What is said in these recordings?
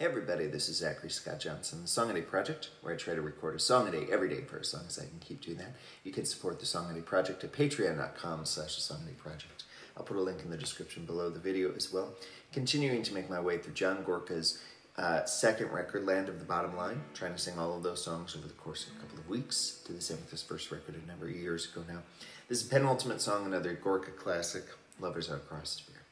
Hey everybody, this is Zachary Scot Johnson, the Song a Day Project, where I try to record a song a day every day for as long as I can keep doing that. You can support the Song a Day Project at patreon.com slash the Song a Day Project. I'll put a link in the description below the video as well. Continuing to make my way through John Gorka's uh, second record, Land of the Bottom Line, trying to sing all of those songs over the course of a couple of weeks. Did the same with his first record a number of years ago now. This is penultimate song, another Gorka classic, Love Is Our Cross the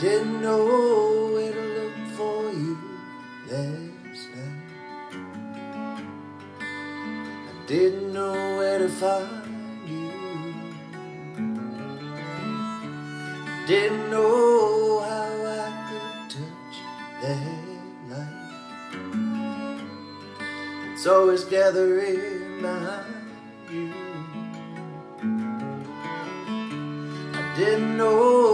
Didn't know where to look for you last night. I didn't know where to find you. Didn't know how I could touch that light. It's always gathering behind you. I didn't know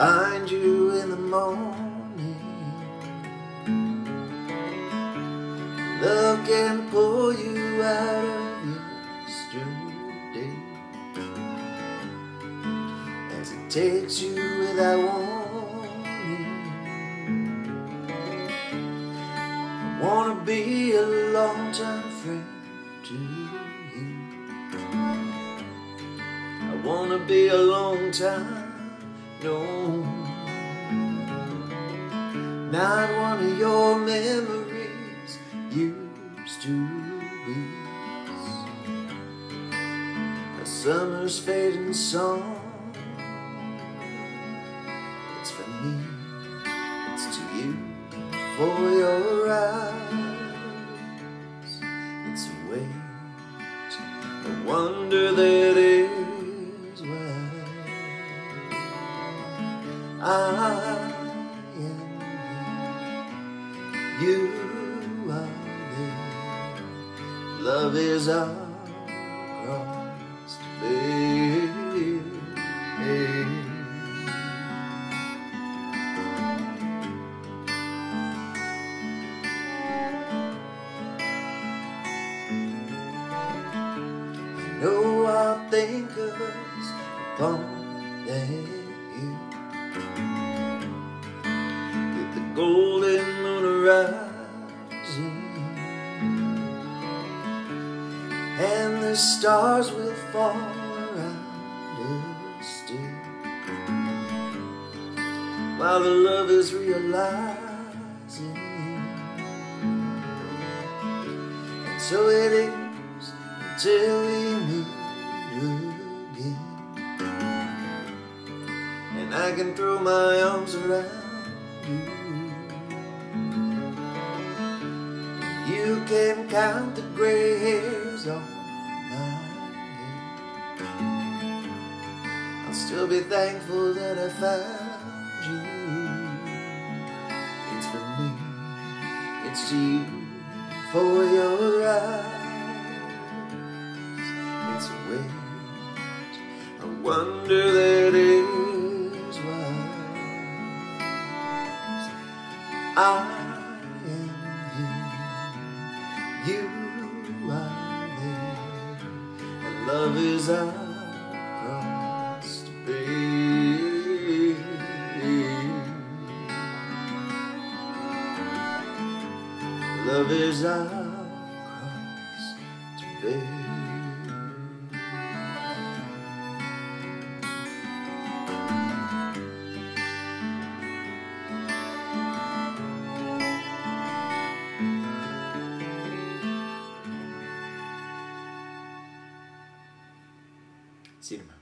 find you in the morning. Love can pull you out of yesterday as it takes you without warning. I wanna be a long-time friend to you. I wanna be a long time no, not one of your memories used to be a summer's fading song. It's for me, it's to you, for your eyes. It's a wait, a wonder that I am here, you are there. Love is our cross to. I know I'll think of us upon the hill with the golden moon rising, and the stars will fall around us still, while the love is realizing. And so it is until we meet and I can throw my arms around you. You can count the gray hairs on my head. I'll still be thankful that I found you. It's for me, it's to you, for your eyes. It's a wait, a wonder that I am here, you are and love is our cross to bear. Love is our cross to bear. Tomorrow.